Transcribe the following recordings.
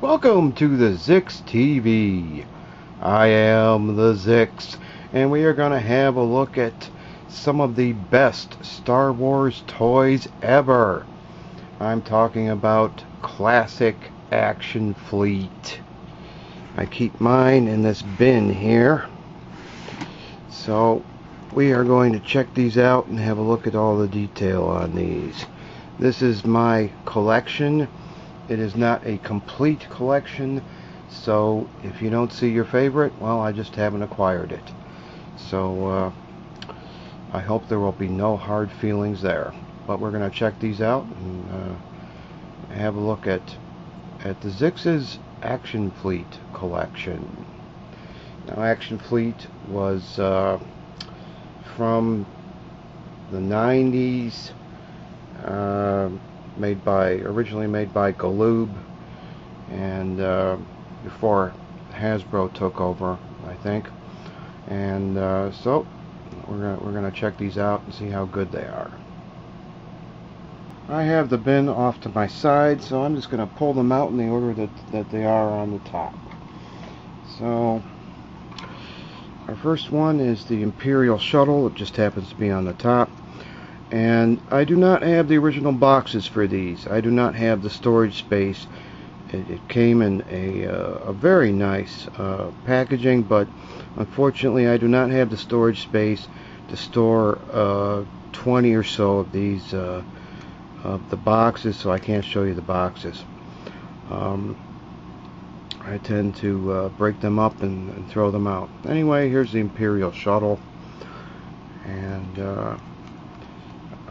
Welcome to the Xix TV. I am the Xix, and we are going to have a look at some of the best Star Wars toys ever. I'm talking about classic Action Fleet. I keep mine in this bin here. So we are going to check these out and have a look at all the detail on these. This is my collection it is not a complete collection, so if you don't see your favorite, well, I just haven't acquired it. So uh, I hope there will be no hard feelings there. But we're going to check these out and uh, have a look at at the Xix's Action Fleet collection. Now, Action Fleet was uh, from the 90s. Made by originally made by Galoob and uh, before Hasbro took over I think. And uh, so we're gonna, we're gonna check these out and see how good they are. I have the bin off to my side so I'm just gonna pull them out in the order that, that they are on the top. So our first one is the Imperial Shuttle. It just happens to be on the top and I do not have the original boxes for these. I do not have the storage space. It, it came in a, uh, a very nice uh, packaging but unfortunately I do not have the storage space to store uh, 20 or so of these uh, of the boxes so I can't show you the boxes. Um, I tend to uh, break them up and, and, throw them out. Anyway here's the Imperial shuttle. And uh,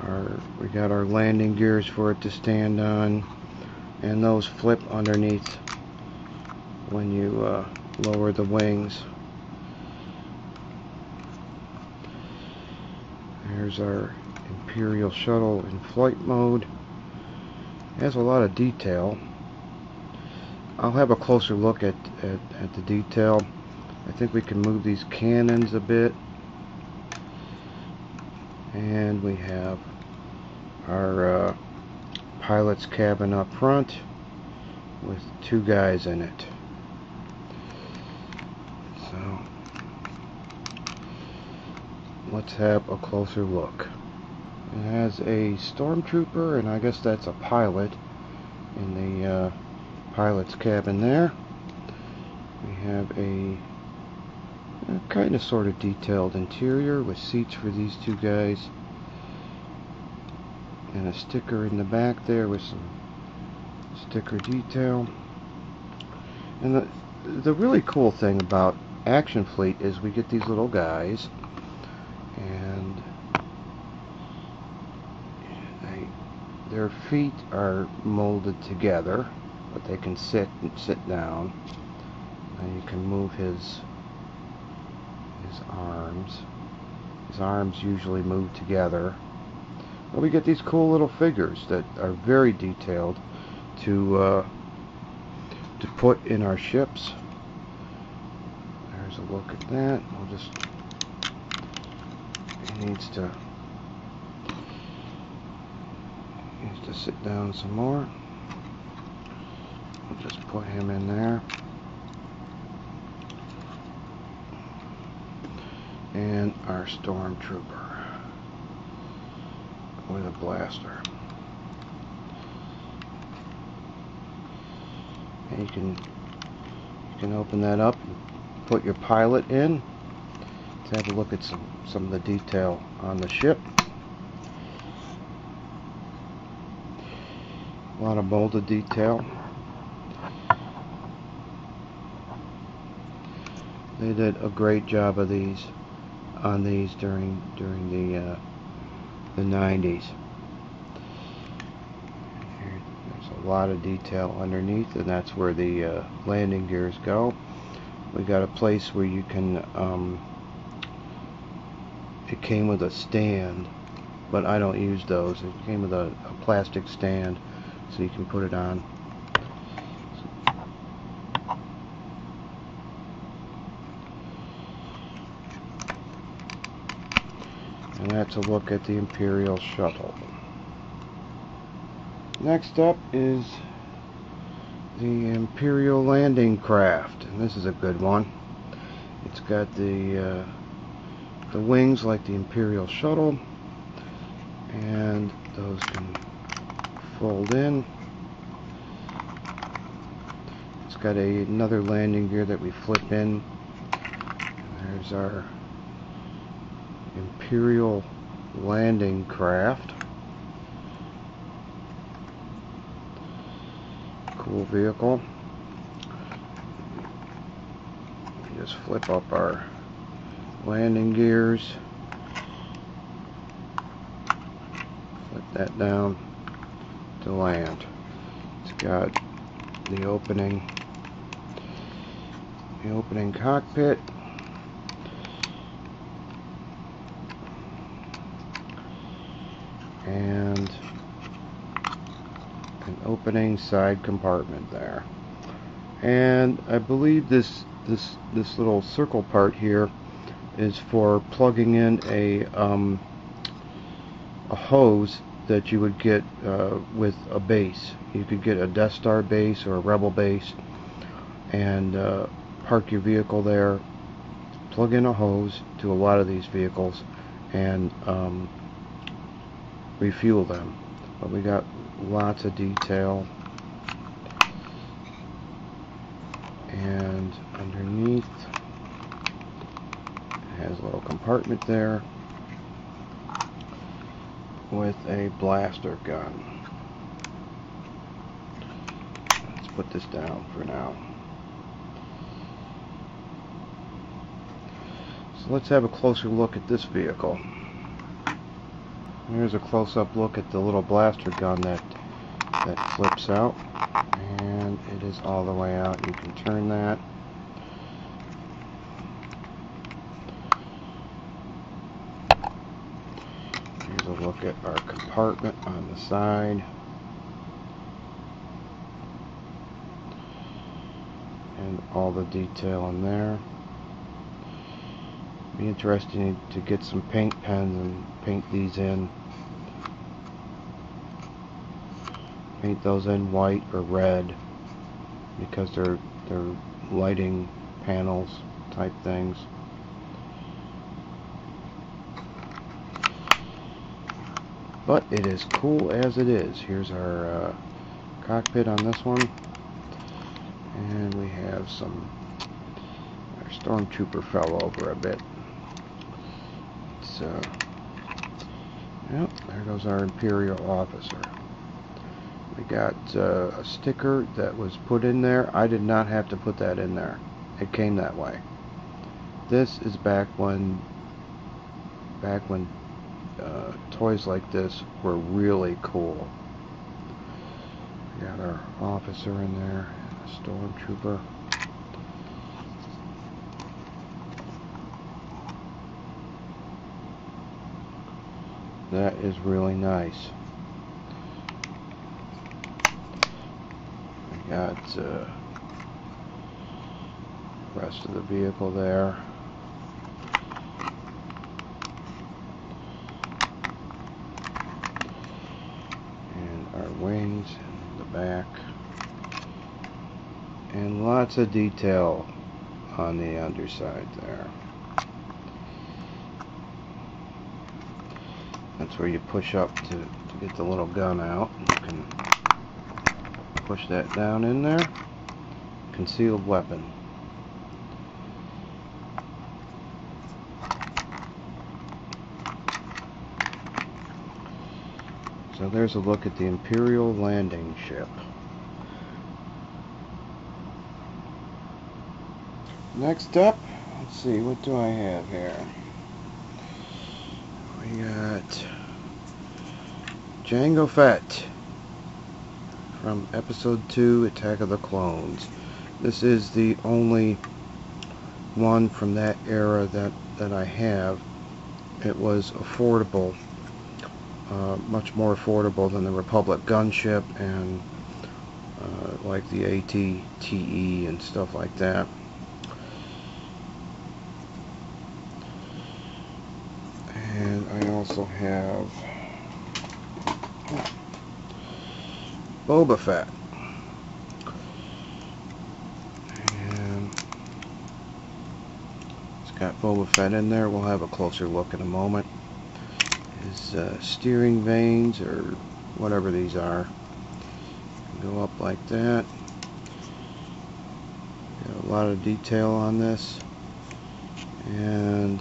our we got our landing gears for it to stand on and those flip underneath when you uh, lower the wings. There's our Imperial shuttle in flight mode. It has a lot of detail. I'll have a closer look at, at, at the detail. I think we can move these cannons a bit. And we have our uh, pilot's cabin up front with two guys in it. So let's have a closer look. It has a stormtrooper and I guess that's a pilot in the uh, pilot's cabin there. We have a a kind of sort of detailed interior with seats for these two guys and a sticker in the back there with some sticker detail and the the really cool thing about Action Fleet is we get these little guys and they, their feet are molded together but they can sit and sit down and you can move his his arms. His arms usually move together. But we get these cool little figures that are very detailed to uh, to put in our ships. There's a look at that. We'll just he needs to needs to sit down some more. We'll just put him in there. and our stormtrooper with a blaster. And you can you can open that up and put your pilot in. Let's have a look at some some of the detail on the ship. A lot of molded detail. They did a great job of these on these during during the uh, the 90s. There's a lot of detail underneath, and that's where the uh, landing gears go. We got a place where you can. Um, it came with a stand, but I don't use those. It came with a, a plastic stand, so you can put it on that's a look at the Imperial Shuttle. Next up is the Imperial landing craft, and this is a good one. It's got the uh, the wings like the Imperial shuttle, and those can fold in. It's got a, another landing gear that we flip in. There's our Imperial landing craft. Cool vehicle. Just flip up our landing gears. Flip that down to land. It's got the opening the opening cockpit and an opening side compartment there. And I believe this this this little circle part here is for plugging in a um, a hose that you would get uh, with a base. You could get a Death Star base or a Rebel base and uh, park your vehicle there plug in a hose to a lot of these vehicles and um, refuel them. But we got lots of detail. And underneath has a little compartment there with a blaster gun. Let's put this down for now. So let's have a closer look at this vehicle. Here's a close-up look at the little blaster gun that that flips out and it is all the way out. You can turn that. Here's a look at our compartment on the side. And all the detail in there be interesting to get some paint pens and paint these in. Paint those in white or red because they're they're lighting panels type things. But it is cool as it is. Here's our uh, cockpit on this one. And we have some our stormtrooper fell over a bit so, yep, there goes our Imperial officer. We got uh, a sticker that was put in there. I did not have to put that in there. It came that way. This is back when, back when uh, toys like this were really cool. We got our officer in there, a stormtrooper. That is really nice. We got uh, rest of the vehicle there. And our wings in the back. And lots of detail on the underside there. That's where you push up to, to get the little gun out. You can push that down in there. Concealed weapon. So there's a look at the Imperial landing ship. Next up, let's see, what do I have here? We got Jango Fett from Episode 2 Attack of the Clones. This is the only one from that era that, that I have. It was affordable, uh, much more affordable than the Republic gunship and uh, like the AT-TE and stuff like that. And I also have Boba Fett. And it's got Boba Fett in there. We'll have a closer look in a moment. His uh, steering vanes or whatever these are. Go up like that. Got a lot of detail on this. And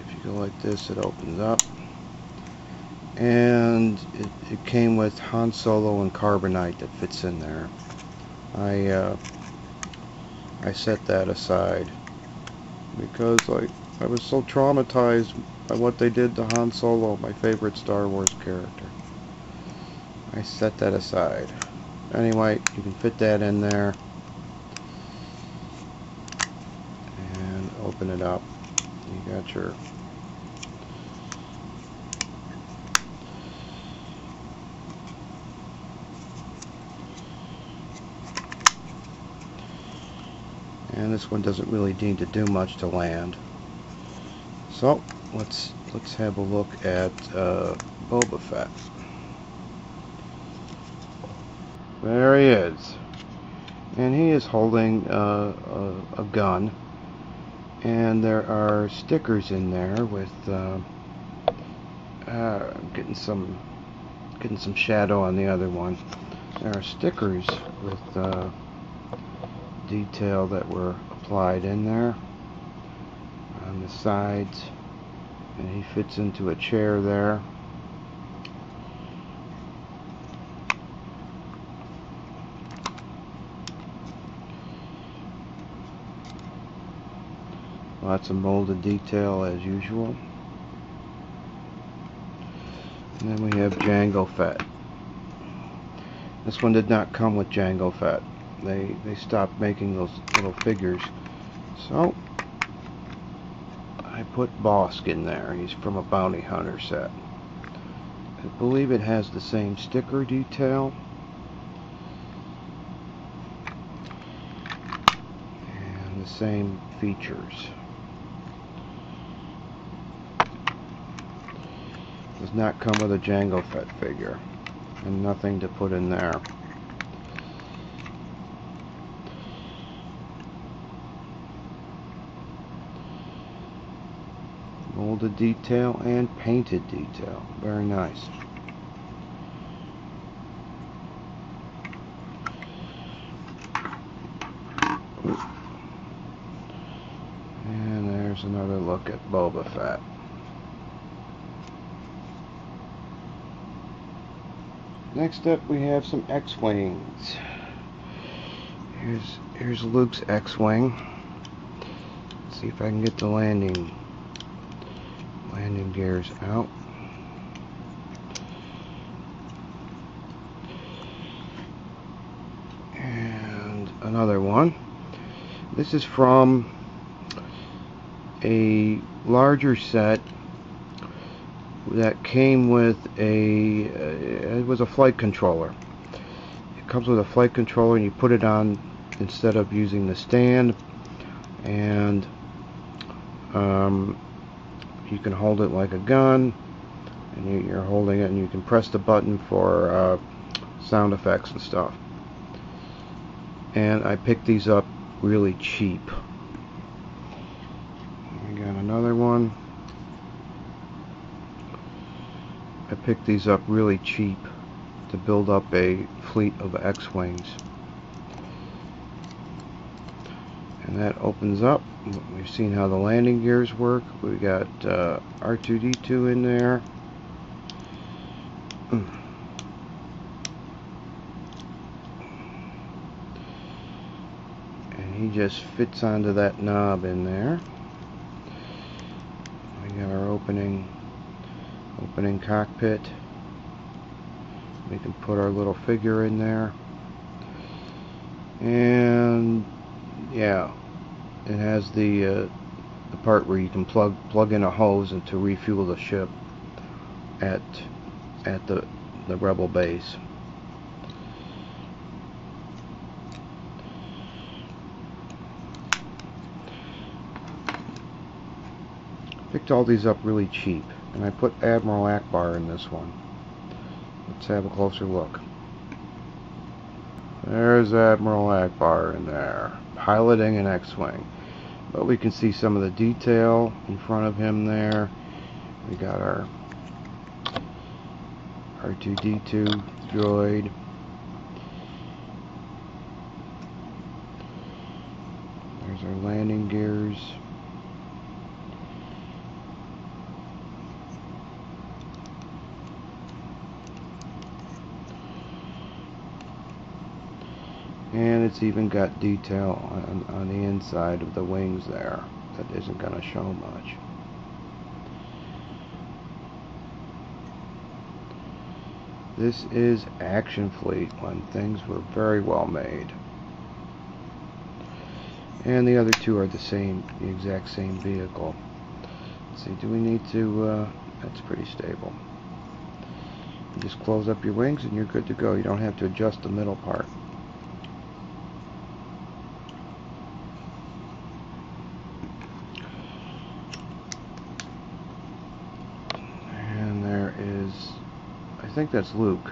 if you go like this, it opens up. And it, it came with Han Solo and Carbonite that fits in there. I uh, I set that aside because I, I was so traumatized by what they did to Han Solo, my favorite Star Wars character. I set that aside. Anyway, you can fit that in there and open it up. You got your and this one doesn't really need to do much to land. So let's let's have a look at uh, Boba Fett. There he is. And he is holding uh, a, a, gun. And there are stickers in there with uh, uh, getting some getting some shadow on the other one. There are stickers with uh, detail that were applied in there. On the sides. And he fits into a chair there. Lots of molded detail as usual. And then we have Jango Fett. This one did not come with Jango Fett they they stopped making those little figures. So I put Bossk in there. He's from a bounty hunter set. I believe it has the same sticker detail. And the same features. Does not come with a Jango Fett figure. And nothing to put in there molded detail and painted detail. Very nice. And there's another look at Boba Fett. Next up we have some X-Wings. Here's, here's Luke's X-Wing. See if I can get the landing landing gears out. And another one. This is from a larger set that came with a uh, it was a flight controller it comes with a flight controller and you put it on instead of using the stand and um, you can hold it like a gun and you, are holding it and you can press the button for uh, sound effects and stuff. And I picked these up really cheap. I got another one. I picked these up really cheap to build up a fleet of X-Wings and that opens up. We've seen how the landing gears work. We got uh, R2D2 in there. And he just fits onto that knob in there. We got our opening opening cockpit. We can put our little figure in there. And yeah. It has the uh, the part where you can plug plug in a hose and to refuel the ship at at the the rebel base. Picked all these up really cheap and I put Admiral Ackbar in this one. Let's have a closer look there's Admiral Ackbar in there piloting an X-Wing. but we can see some of the detail in front of him there we got our R2D2 droid there's our landing gears and it's even got detail on, on the inside of the wings there that isn't going to show much. This is Action Fleet when things were very well made. And the other two are the same the exact same vehicle. Let's see do we need to uh, that's pretty stable. You just close up your wings and you're good to go. You don't have to adjust the middle part think that's Luke.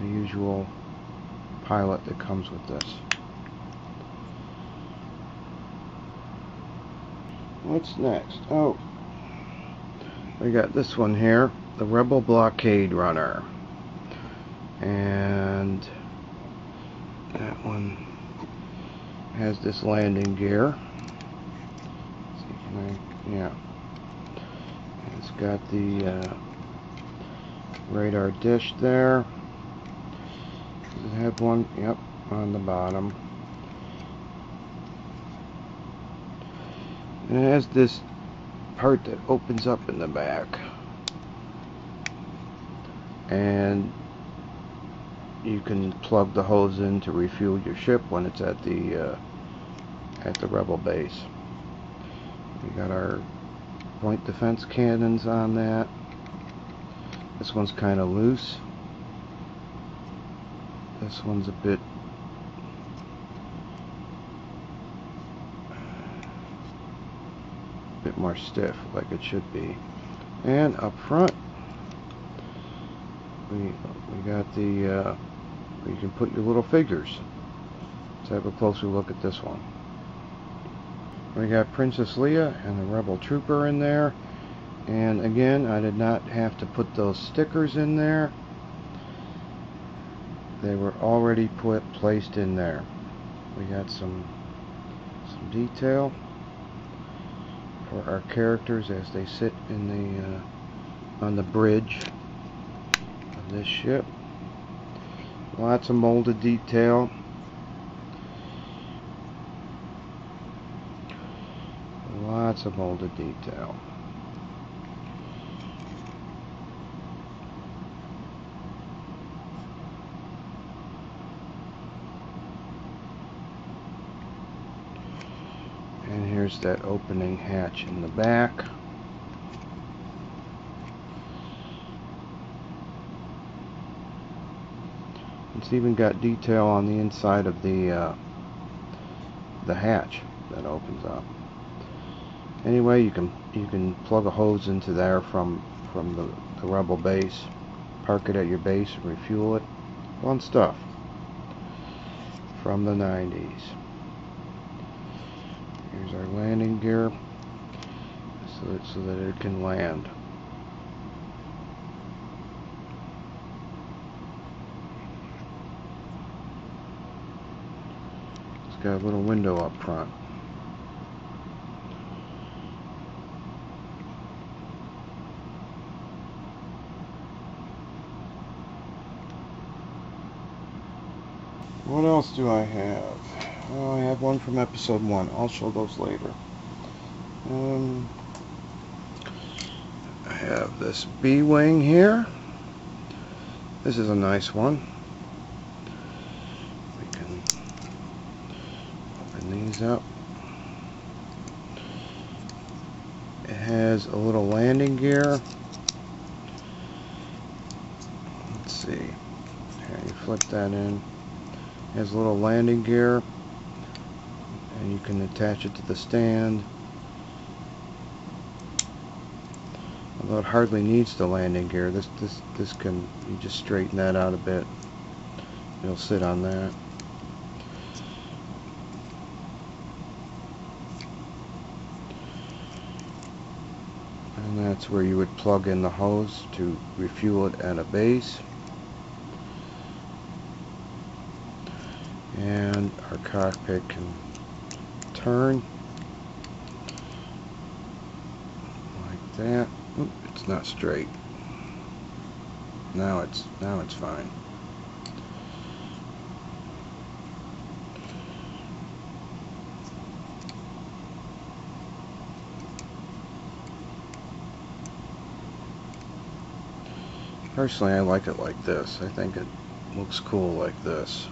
The usual pilot that comes with this. What's next? Oh, we got this one here, the Rebel Blockade Runner. And that one has this landing gear. See, I, yeah. It's got the uh, radar dish there. Does it have one? Yep, on the bottom. And it has this part that opens up in the back. And you can plug the hose in to refuel your ship when it's at the uh, at the rebel base. We got our point defense cannons on that. This one's kind of loose. This one's a bit bit more stiff like it should be. And up front we we got the uh, you can put your little figures. Let's have a closer look at this one. We got Princess Leia and the Rebel Trooper in there and again I did not have to put those stickers in there. They were already put placed in there. We got some some detail for our characters as they sit in the uh, on the bridge of this ship. Lots of molded detail. Lots of molded detail Here's that opening hatch in the back. It's even got detail on the inside of the uh, the hatch that opens up. Anyway, you can you can plug a hose into there from from the, the rebel base, park it at your base, and refuel it. Fun stuff from the 90s. Here's our landing gear so that, so that it can land. It's got a little window up front. What else do I have? Oh, I have one from episode one. I'll show those later. Um, I have this B-wing here. This is a nice one. We can open these up. It has a little landing gear. Let's see. Here, you flip that in. It has a little landing gear you can attach it to the stand. Although it hardly needs the landing gear. This this this can you just straighten that out a bit. It'll sit on that. And that's where you would plug in the hose to refuel it at a base. And our cockpit can turn like that. It's not straight. Now it's now it's fine. Personally, I like it like this. I think it looks cool like this.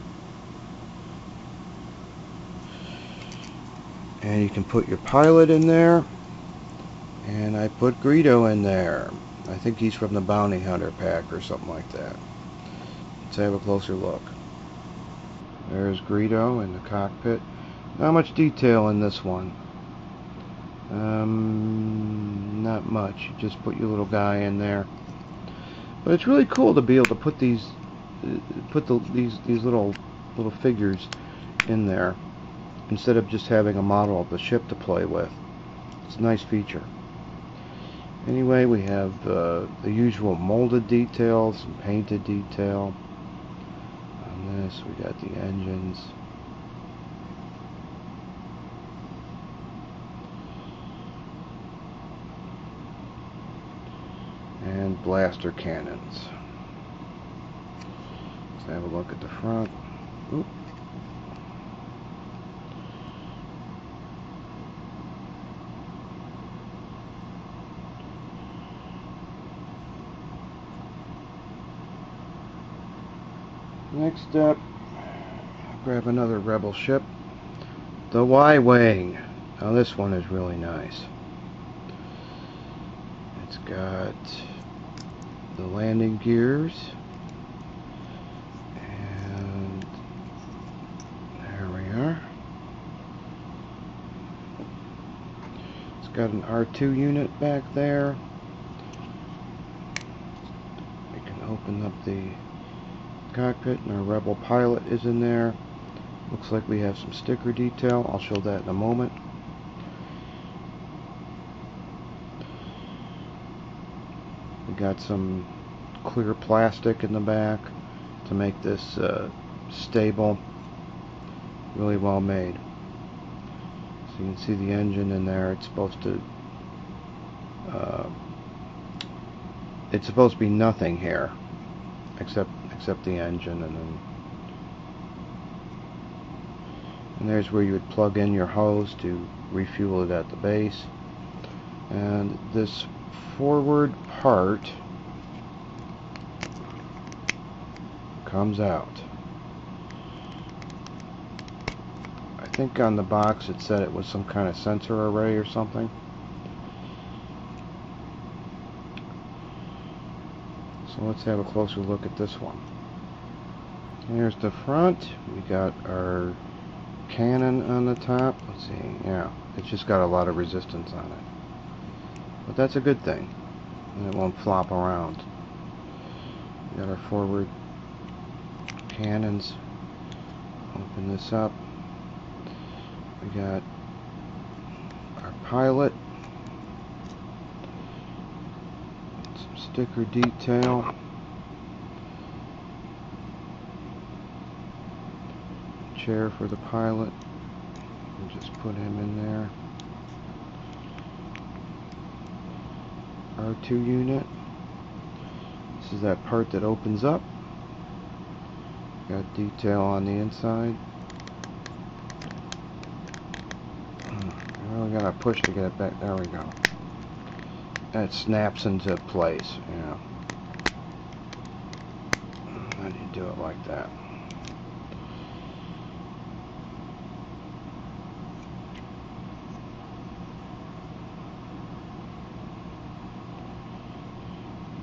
And you can put your pilot in there. And I put Greedo in there. I think he's from the Bounty Hunter pack or something like that. Let's have a closer look. There's Greedo in the cockpit. Not much detail in this one. Um, not much. You just put your little guy in there. But it's really cool to be able to put these, uh, put the, these these little little figures in there instead of just having a model of the ship to play with. It's a nice feature. Anyway, we have uh, the usual molded details and painted detail. On this, we got the engines. and blaster cannons. Let's have a look at the front. Oop. Next up, grab another Rebel ship. The Y-Wing. Now this one is really nice. It's got the landing gears and there we are it's got an R2 unit back there we can open up the cockpit and our rebel pilot is in there looks like we have some sticker detail I'll show that in a moment We got some clear plastic in the back to make this uh, stable. Really well made. So you can see the engine in there. It's supposed to uh, it's supposed to be nothing here except except the engine and then and there's where you would plug in your hose to refuel it at the base and this forward part comes out. I think on the box it said it was some kind of sensor array or something. So let's have a closer look at this one. Here's the front. We got our cannon on the top. Let's see. Yeah, it's just got a lot of resistance on it. But that's a good thing. And it won't flop around. We got our forward cannons. Open this up. We got our pilot. Some sticker detail. Chair for the pilot. And just put him in there. R2 unit. This is that part that opens up. Got detail on the inside. I really gotta push to get it back. There we go. It snaps into place. Yeah. How do you do it like that?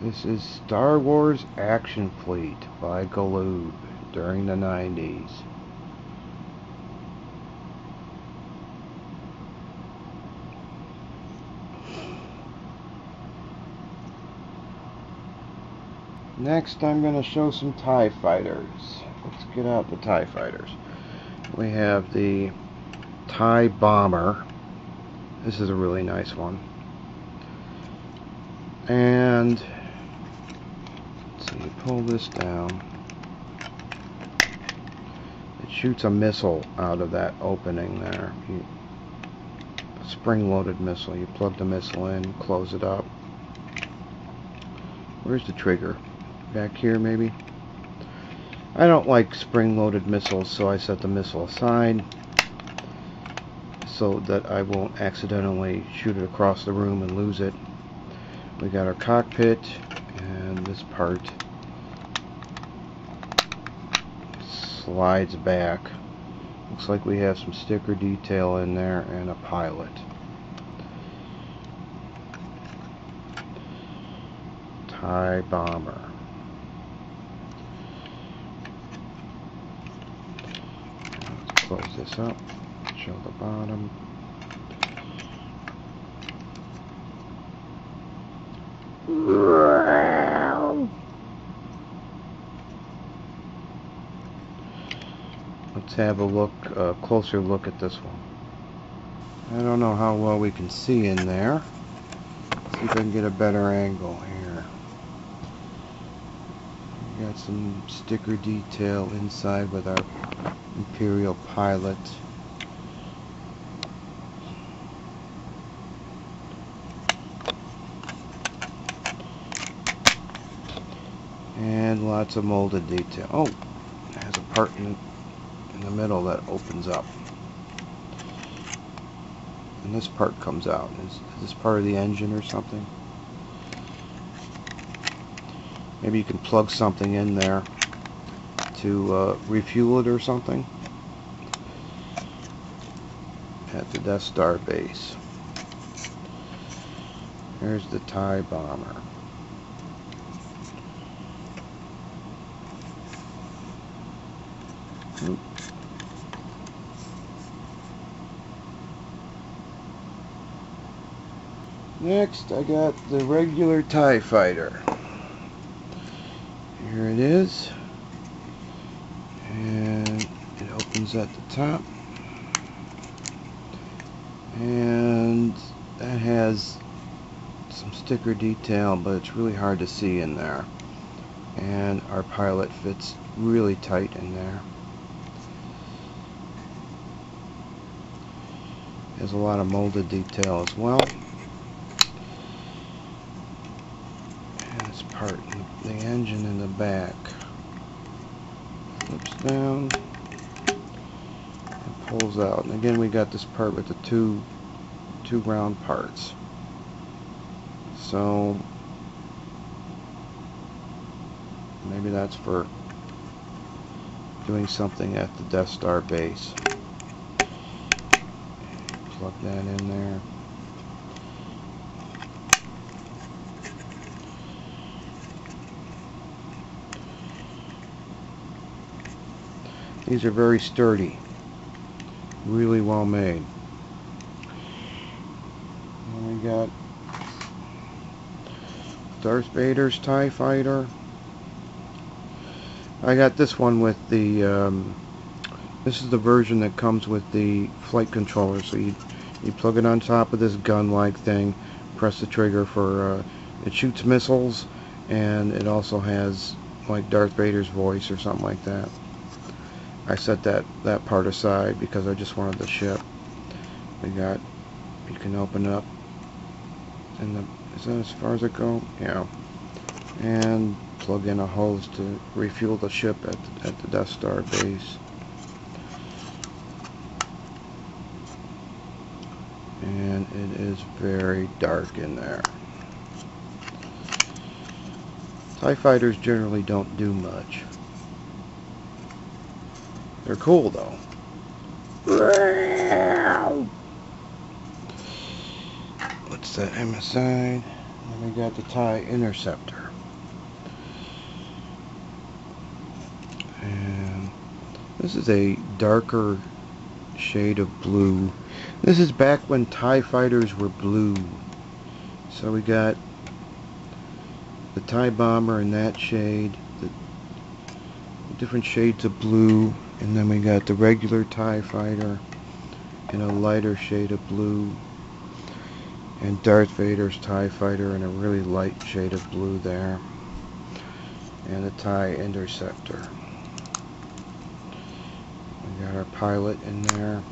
This is Star Wars Action Fleet by Galoob during the 90s. Next I'm going to show some TIE fighters. Let's get out the TIE fighters. We have the TIE Bomber. This is a really nice one. And so you pull this down. It shoots a missile out of that opening there. You, spring-loaded missile. You plug the missile in, close it up. Where's the trigger? Back here, maybe? I don't like spring-loaded missiles, so I set the missile aside so that I won't accidentally shoot it across the room and lose it. We got our cockpit and this part slides back. Looks like we have some sticker detail in there and a pilot. TIE bomber. Close this up, show the bottom. Let's have a look, a closer look at this one. I don't know how well we can see in there. Let's see if I can get a better angle here. We got some sticker detail inside with our Imperial pilot. And lots of molded detail. Oh, it has a part in, in the middle that opens up. And this part comes out. Is, is this part of the engine or something? Maybe you can plug something in there to uh, refuel it or something at the Death Star base. Here's the TIE bomber. Oop. Next, I got the regular TIE fighter. Here it is. And it opens at the top. And that has some sticker detail, but it's really hard to see in there. And our pilot fits really tight in there. There's a lot of molded detail as well. And this part, the engine in the back, flips down pulls out. And again, we got this part with the two two round parts. So maybe that's for doing something at the Death Star base plug that in there. These are very sturdy. Really well made. And we got Darth Vader's TIE Fighter. I got this one with the um, this is the version that comes with the flight controller. So you, you plug it on top of this gun-like thing, press the trigger for, uh, it shoots missiles, and it also has like Darth Vader's voice or something like that. I set that, that part aside because I just wanted the ship. We got, you can open up, and the, is that as far as it go? Yeah. And plug in a hose to refuel the ship at, at the Death Star base. and it is very dark in there. TIE fighters generally don't do much. They're cool though. Let's set him aside. And we got the TIE Interceptor. And this is a darker shade of blue this is back when TIE fighters were blue. So we got the TIE bomber in that shade, the different shades of blue, and then we got the regular TIE fighter in a lighter shade of blue. And Darth Vader's TIE fighter in a really light shade of blue there. And the TIE interceptor. We got our pilot in there.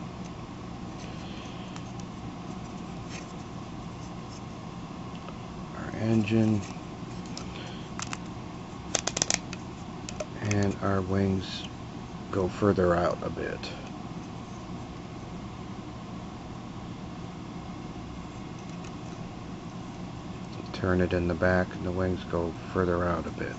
Our engine. And our wings go further out a bit. Turn it in the back and the wings go further out a bit.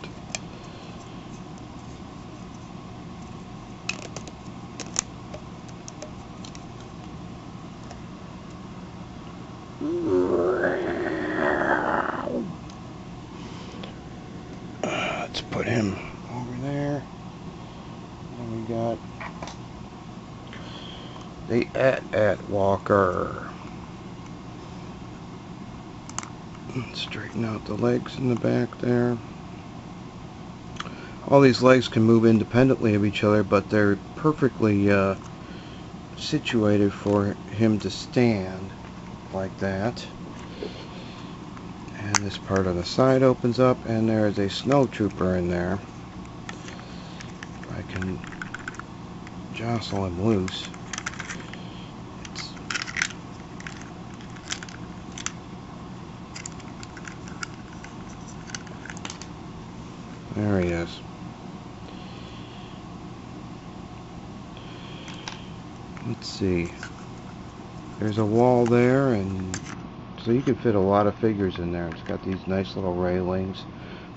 Let's put him over there. And we got the AT-AT Walker. The legs in the back there. All these legs can move independently of each other, but they're perfectly uh, situated for him to stand like that. And this part on the side opens up, and there is a snow trooper in there. I can jostle him loose. There he is. Let's see. There's a wall there, and so you can fit a lot of figures in there. It's got these nice little railings,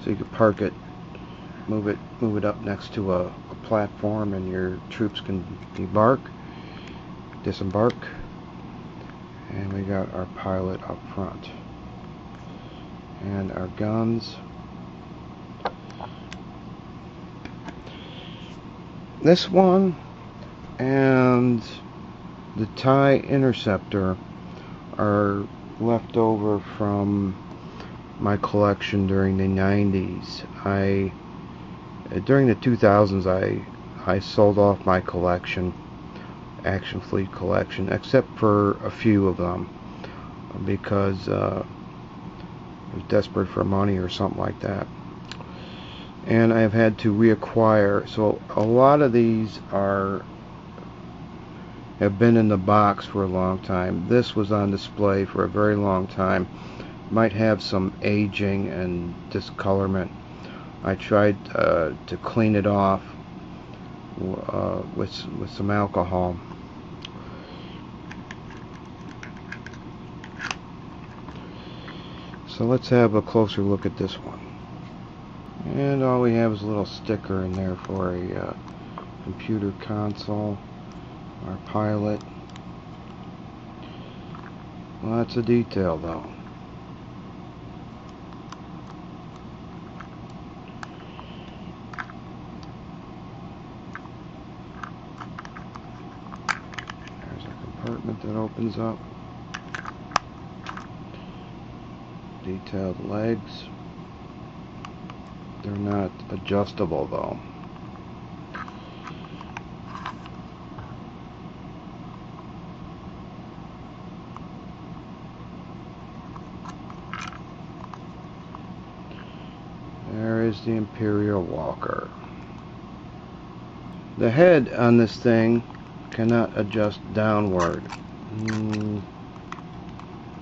so you can park it, move it, move it up next to a, a platform, and your troops can debark, disembark. And we got our pilot up front, and our guns. This one and the TIE Interceptor are left over from my collection during the 90s. I during the 2000s I I sold off my collection, Action Fleet collection, except for a few of them because uh, I was desperate for money or something like that. And I have had to reacquire. So a lot of these are have been in the box for a long time. This was on display for a very long time. Might have some aging and discolorment. I tried uh, to clean it off uh, with with some alcohol. So let's have a closer look at this one. And all we have is a little sticker in there for a uh, computer console our pilot. Lots of detail though. There's a compartment that opens up. Detailed legs. They're not adjustable though. There is the Imperial Walker. The head on this thing cannot adjust downward. And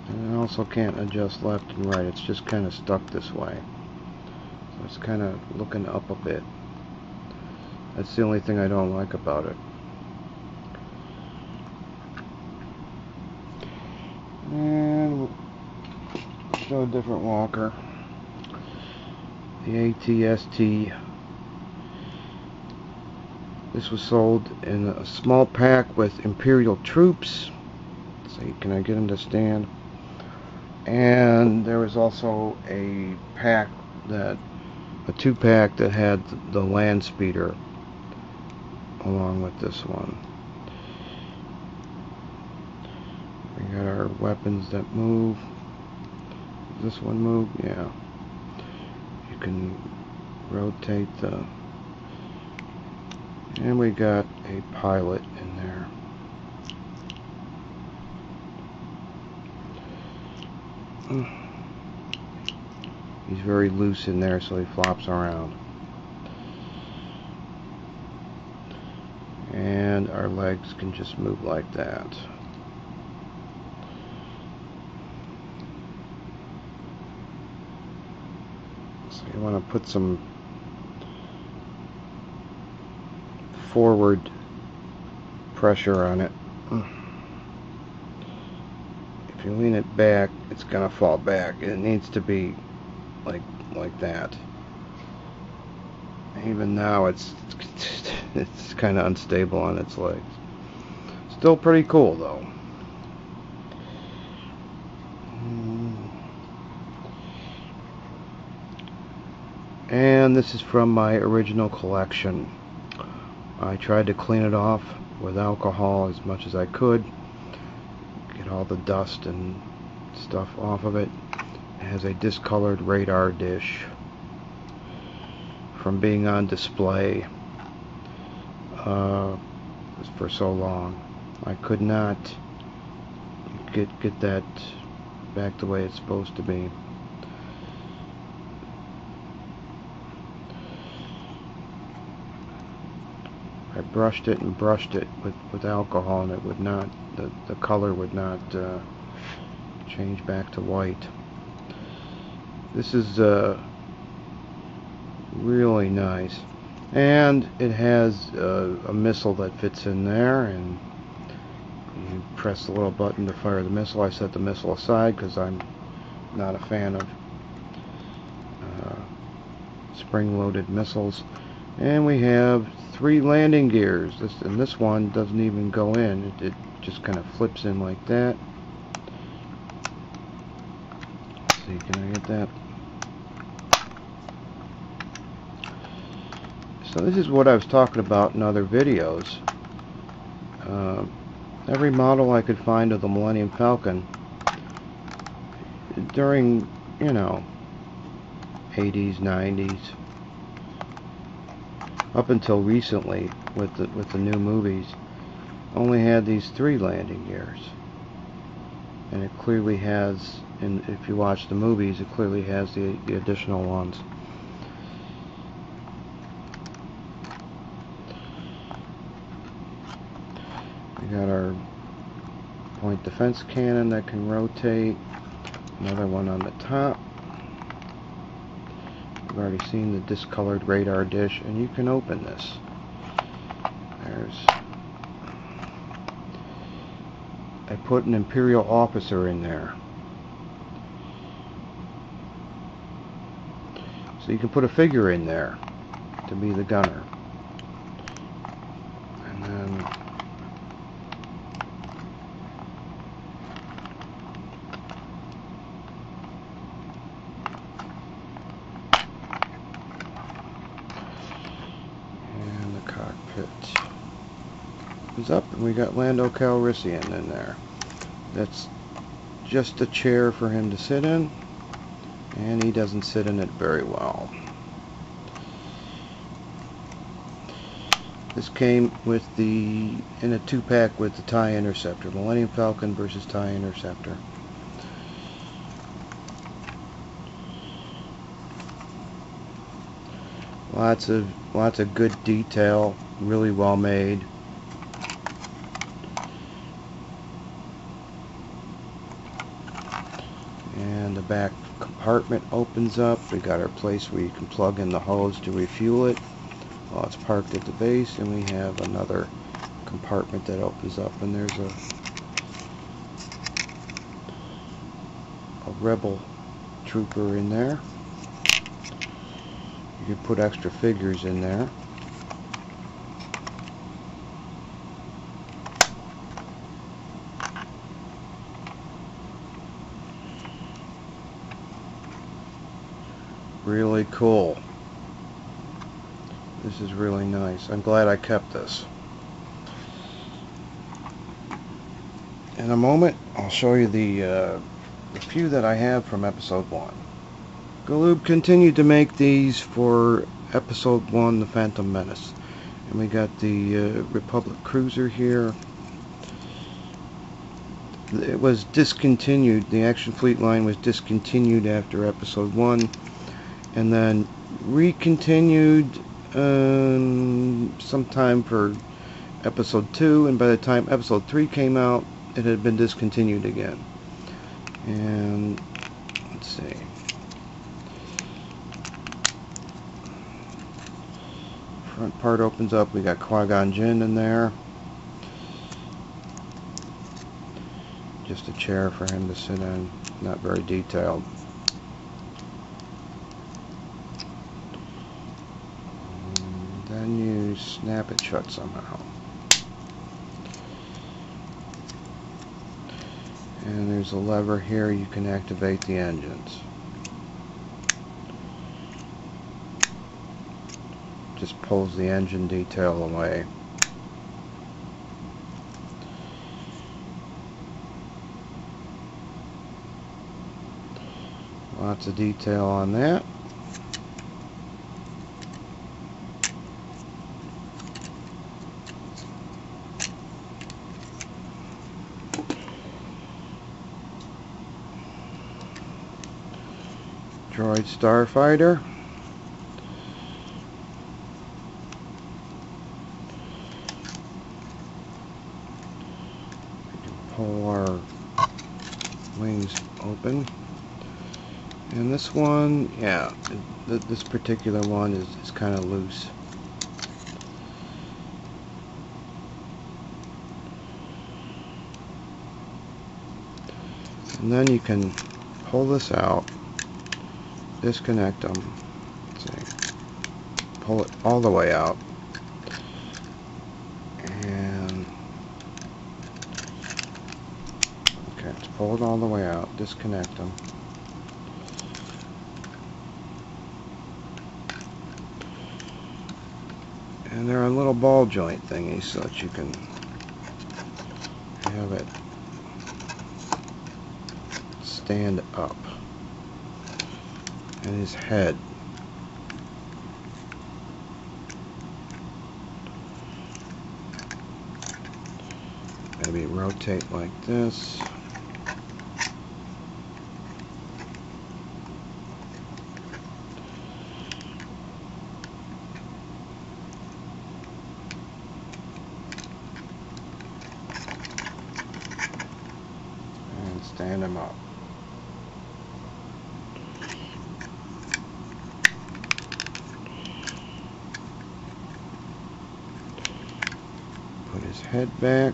it also can't adjust left and right. It's just kind of stuck this way. It's kind of looking up a bit. That's the only thing I don't like about it. And we'll show a different walker the ATST. This was sold in a small pack with Imperial troops. See, can I get him to stand? And there was also a pack that, a two pack that had the land speeder along with this one. We got our weapons that move. Does this one move? Yeah you can rotate the and we got a pilot in there hmm. He's very loose in there, so he flops around. And our legs can just move like that. So you want to put some forward pressure on it. If you lean it back, it's going to fall back. It needs to be like like that. Even now, it's it's kind of unstable on its legs. Still pretty cool though. And this is from my original collection. I tried to clean it off with alcohol as much as I could. Get all the dust and stuff off of it. Has a discolored radar dish from being on display uh, for so long. I could not get get that back the way it's supposed to be. I brushed it and brushed it with, with alcohol and it would not, the, the color would not uh, change back to white. This is uh, really nice. And it has uh, a missile that fits in there and you press the little button to fire the missile. I set the missile aside because I'm not a fan of uh, spring-loaded missiles. And we have three landing gears. This and this one doesn't even go in. It, it just kind of flips in like that. Let's see, can I get that? So this is what I was talking about in other videos. Uh, every model I could find of the Millennium Falcon during, you know, 80s, 90s, up until recently with the, with the new movies only had these three landing gears and it clearly has and if you watch the movies it clearly has the, the additional ones got our point defense cannon that can rotate another one on the top We've already seen the discolored radar dish, and you can open this. There's... I put an Imperial officer in there. So you can put a figure in there to be the gunner. And then cockpit is up and we got Lando Calrissian in there. That's just a chair for him to sit in and he doesn't sit in it very well. This came with the in a two-pack with the TIE Interceptor, Millennium Falcon versus TIE Interceptor. Lots of lots of good detail, really well made. And the back compartment opens up. We got our place where you can plug in the hose to refuel it while it's parked at the base and we have another compartment that opens up and there's a a rebel trooper in there you can put extra figures in there. Really cool. This is really nice. I'm glad I kept this. In a moment, I'll show you the, uh, the few that I have from episode 1. Galoob continued to make these for episode 1, The Phantom Menace. And we got the uh, Republic Cruiser here. it was discontinued. The Action Fleet line was discontinued after episode one, and then recontinued um, sometime for episode two. And by the time episode three came out, it had been discontinued again. And let's see. Front part opens up. We got Qui-Gon Jinn in there. Just a chair for him to sit in. Not very detailed. And you snap it shut somehow. And there's a lever here you can activate the engines. Just pulls the engine detail away. Lots of detail on that. Starfighter. pull our wings open. And this one, yeah, th this particular one is, is kind of loose. And then you can pull this out, disconnect them, pull it all the way out, and okay, let's pull it all the way out, disconnect them. and they're on little ball joint thingies so that you can have it stand up and his head. Maybe rotate like this stand them up. Put his head back.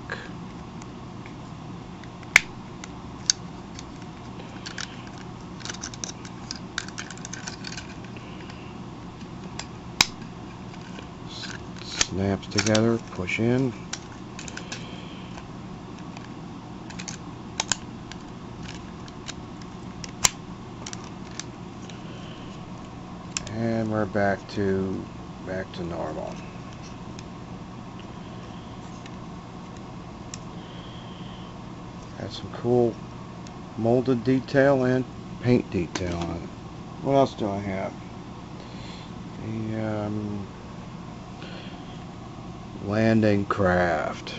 Snaps together, push in. and we're back to back to normal. Got some cool molded detail and paint detail on it. What else do I have? The um, landing craft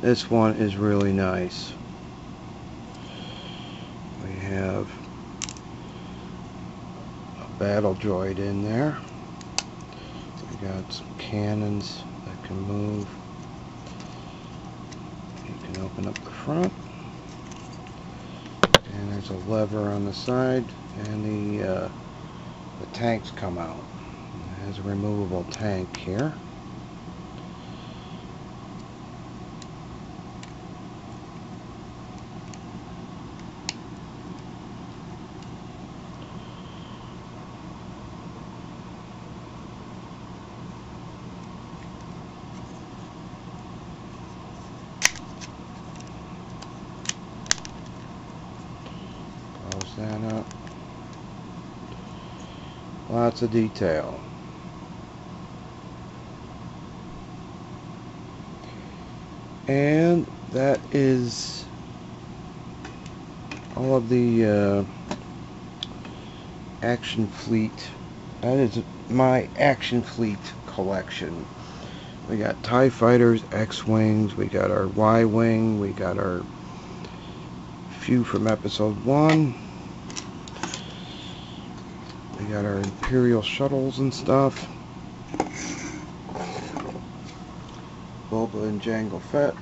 this one is really nice we have a battle droid in there. We got some cannons that can move. You can open up the front. And there's a lever on the side and the, uh, the tanks come out. A removable tank here. Close that up. Lots of detail. And that is all of the uh, Action Fleet. That is my Action Fleet collection. We got TIE fighters, X-Wings, we got our Y-Wing, we got our few from episode 1. We got our Imperial shuttles and stuff. And Jango Fett,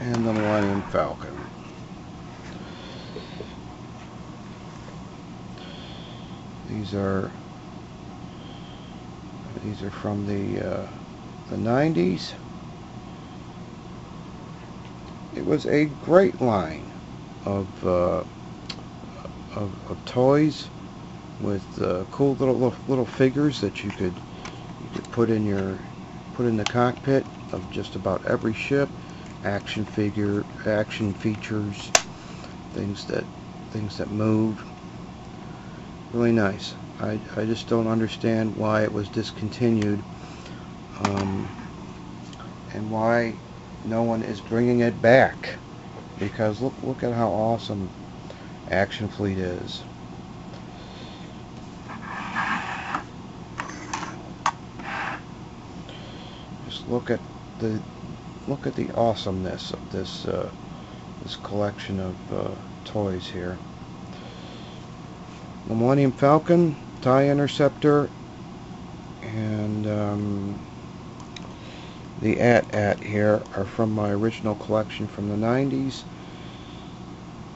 and the Millennium Falcon. These are these are from the uh, the 90s. It was a great line of uh, of, of, toys with uh, cool little, little little figures that you could you could put in your put in the cockpit of just about every ship. Action figure, action features, things that things that move really nice. I, I just don't understand why it was discontinued um, and why no one is bringing it back because look look at how awesome Action Fleet is. Just look at the look at the awesomeness of this uh, this collection of uh, toys here the Millennium Falcon, TIE Interceptor, and um, the AT-AT here are from my original collection from the 90s.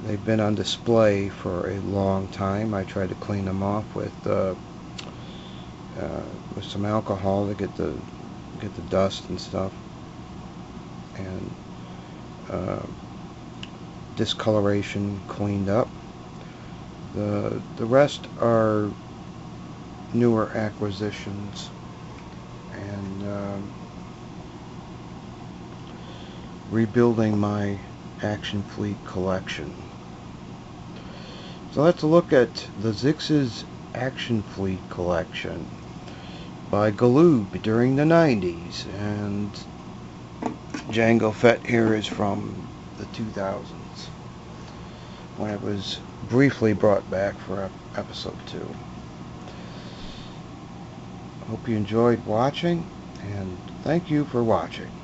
They've been on display for a long time. I tried to clean them off with uh, uh, with some alcohol to get the get the dust and stuff and uh, discoloration cleaned up. The, the rest are newer acquisitions and um, rebuilding my Action Fleet collection. So let's look at the Xix's Action Fleet collection by Galoob during the 90s and Jango Fett here is from the 2000s when it was briefly brought back for episode 2. Hope you enjoyed watching, and thank you for watching.